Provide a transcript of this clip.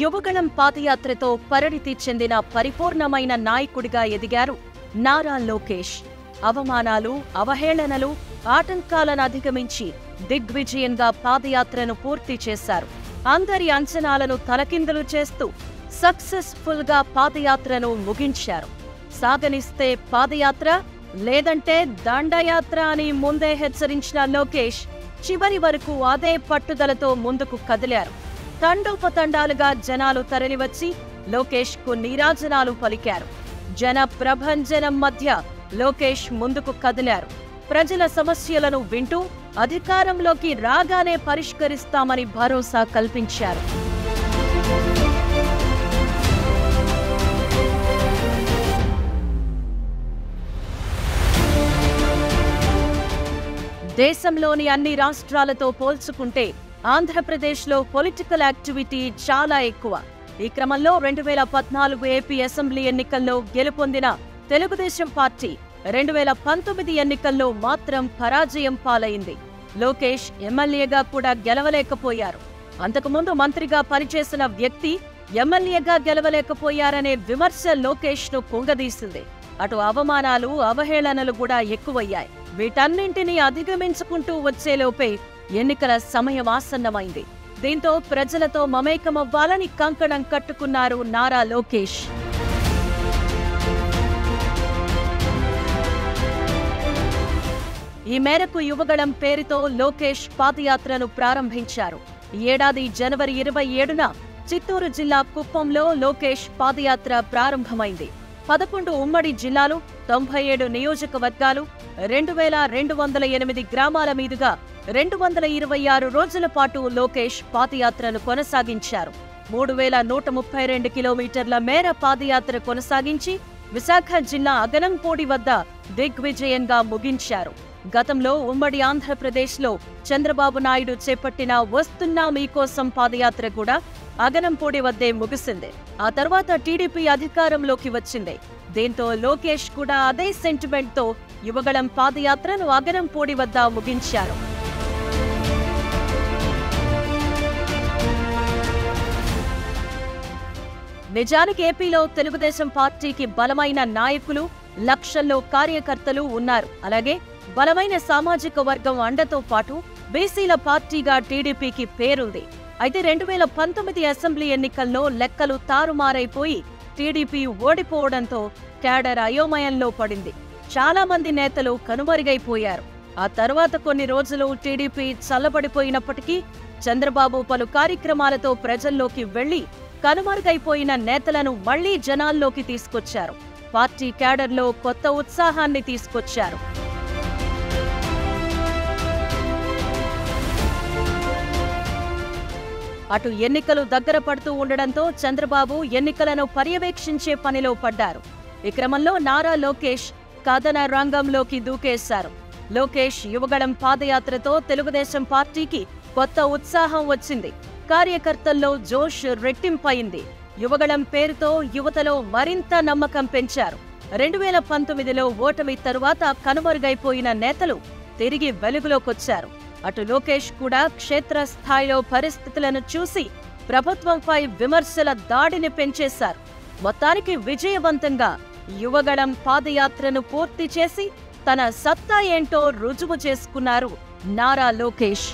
యువగళం పాదయాత్రతో పరిణితి చెందిన పరిపూర్ణమైన నాయకుడిగా ఎదిగారు నారా లోకేష్. అవమానాలు అవహేళనలు ఆటంకాలను అధిగమించి దిగ్విజయంగా పాదయాత్రను పూర్తి చేశారు. అందరి అంచనాలను తలకిందులు చేస్తూ సక్సెస్ఫుల్గా పాదయాత్రను ముగించారు. సాధనిస్తే పాదయాత్ర లేదంటే దండయాత్ర అని ముందే హెచ్చరించిన లోకేష్ చివరి వరకు అదే పట్టుదలతో ముందుకు కదిలారు. తండోపతండాలుగా జనాలు తరలివచ్చి లోకేష్కు నీరాజనాలు పలికారు. జన ప్రభంజనం మధ్య లోకేష్ ముందుకు కదిలారు. ప్రజల సమస్యలను వింటూ అధికారంలోకి రాగానే పరిష్కరిస్తామని భరోసా కల్పించారు. దేశంలోని అన్ని రాష్ట్రాలతో పోల్చుకుంటే ఆంధ్రప్రదేశ్లో పొలిటికల్ యాక్టివిటీ చాలా ఎక్కువ. ఈ క్రమంలో రెండు వేల పద్నాలుగు ఏపీ అసెంబ్లీ ఎన్నికల్లో గెలుపొందిన తెలుగుదేశం పార్టీ రెండు వేల పంతొమ్మిది ఎన్నికల్లో మాత్రం పరాజయం పాలైంది. లోకేష్ ఎమ్మెల్యేగా కూడా గెలవలేకపోయారు. అంతకుముందు మంత్రిగా పనిచేసిన వ్యక్తి ఎమ్మెల్యేగా గెలవలేకపోయారనే విమర్శ లోకేష్ను కుంగదీసింది. అటు అవమానాలు అవహేళనలు కూడా ఎక్కువయ్యాయి. వీటన్నింటినీ అధిగమించుకుంటూ వచ్చేలోపే ఎన్నికల సమయమాసన్నమైంది దీంతో ప్రజలతో మమేకమవ్వాలని కంకణం కట్టుకున్నారు నారా లోకేష్. ఈ మేరకు యువగళం పేరుతో లోకేష్ పాదయాత్రను ప్రారంభించారు. ఏడాది జనవరి ఇరవై ఏడున చిత్తూరు జిల్లా కుప్పంలో లోకేష్ పాదయాత్ర ప్రారంభమైంది. పదకొండు ఉమ్మడి జిల్లాలు తొంభై ఏడు నియోజకవర్గాలు రెండు వేల రెండు వందల ఎనిమిది గ్రామాల మీదుగా రెండు వందల ఇరవై ఆరు రోజుల పాటు లోకేష్ పాదయాత్రను కొనసాగించారు. మూడు వేల నూట ముప్పై రెండు కిలోమీటర్ల మేర పాదయాత్ర కొనసాగించి విశాఖ జిల్లా అగనంపూడి వద్ద దిగ్విజయంగా ముగించారు. గతంలో ఉమ్మడి ఆంధ్రప్రదేశ్లో చంద్రబాబు నాయుడు చేపట్టిన వస్తున్నా మీకోసం పాదయాత్ర కూడా అగనంపూడి వద్దే ముగిసింది. ఆ తర్వాత టీడీపీ అధికారంలోకి వచ్చింది. దీంతో లోకేష్ కూడా అదే సెంటిమెంట్తో యువగళం పాదయాత్రను అగనంపూడి వద్ద ముగించారు. నిజానికి ఏపీలో తెలుగుదేశం పార్టీకి బలమైన నాయకులు లక్షల్లో కార్యకర్తలు ఉన్నారు. అలాగే బలమైన సామాజిక వర్గం అండతో పాటు బీసీల పార్టీగా టీడీపీకి పేరుంది. అయితే రెండు వేల పంతొమ్మిది అసెంబ్లీ ఎన్నికల్లో లెక్కలు తారుమారైపోయి టీడీపీ ఓడిపోవడంతో క్యాడర్ అయోమయంలో పడింది. చాలా మంది నేతలు కనుమరుగైపోయారు. ఆ తర్వాత కొన్ని రోజులు టీడీపీ చల్లబడిపోయినప్పటికీ చంద్రబాబు పలు కార్యక్రమాలతో ప్రజల్లోకి వెళ్ళి కనుమరుగైపోయిన నేతలను మళ్ళీ జనాల్లోకి తీసుకొచ్చారు. పార్టీ క్యాడర్లో కొత్త ఉత్సాహాన్ని తీసుకొచ్చారు. అటు ఎన్నికలు దగ్గర పడుతూ ఉండడంతో చంద్రబాబు ఎన్నికలను పర్యవేక్షించే పనిలో పడ్డారు. ఈ క్రమంలో నారా లోకేష్ కథన రంగంలోకి దూకేశారు. లోకేష్ యువగళం పాదయాత్రతో తెలుగుదేశం పార్టీకి కొత్త ఉత్సాహం వచ్చింది. కార్యకర్తల్లో జోష్ రెట్టింపయింది. యువగళం పేరుతో యువతలో మరింత నమ్మకం పెంచారు. రెండు వేల పంతొమ్మిదిలో ఓటమి తరువాత కనుమరుగైపోయిన నేతలు తిరిగి వెలుగులోకొచ్చారు. అటు లోకేష్ కూడా క్షేత్రస్థాయిలో పరిస్థితులను చూసి ప్రభుత్వంపై విమర్శల దాడిని పెంచేశారు. మొత్తానికి విజయవంతంగా యువగళం పాదయాత్రను పూర్తి చేసి తన సత్తా ఏంటో రుజువు చేసుకున్నారు నారా లోకేష్.